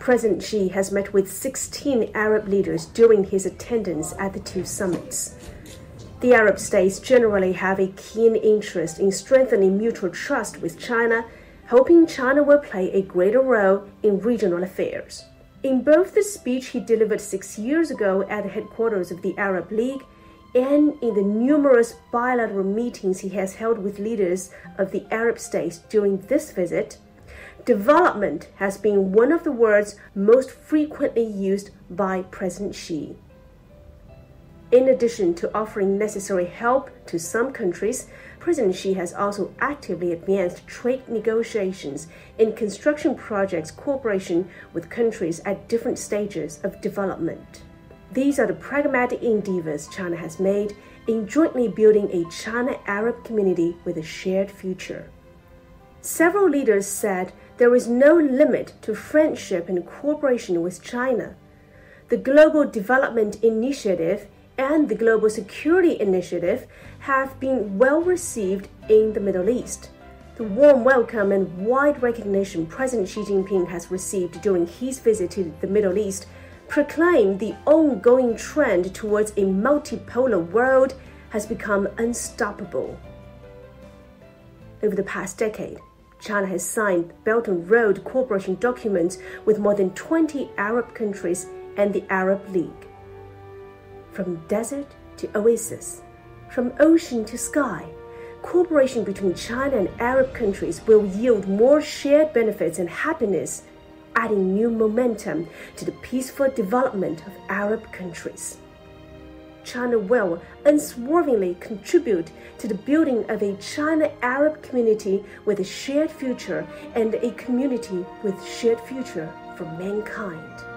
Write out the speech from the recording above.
President Xi has met with 16 Arab leaders during his attendance at the two summits. The Arab states generally have a keen interest in strengthening mutual trust with China, hoping China will play a greater role in regional affairs. In both the speech he delivered six years ago at the headquarters of the Arab League and in the numerous bilateral meetings he has held with leaders of the Arab states during this visit, development has been one of the words most frequently used by President Xi. In addition to offering necessary help to some countries, President Xi has also actively advanced trade negotiations in construction projects cooperation with countries at different stages of development. These are the pragmatic endeavors China has made in jointly building a China Arab community with a shared future. Several leaders said there is no limit to friendship and cooperation with China. The Global Development Initiative and the Global Security Initiative have been well received in the Middle East. The warm welcome and wide recognition President Xi Jinping has received during his visit to the Middle East proclaim the ongoing trend towards a multipolar world has become unstoppable. Over the past decade, China has signed Belt and Road Cooperation documents with more than 20 Arab countries and the Arab League. From desert to oasis, from ocean to sky, cooperation between China and Arab countries will yield more shared benefits and happiness, adding new momentum to the peaceful development of Arab countries. China will unswervingly contribute to the building of a China Arab community with a shared future and a community with shared future for mankind.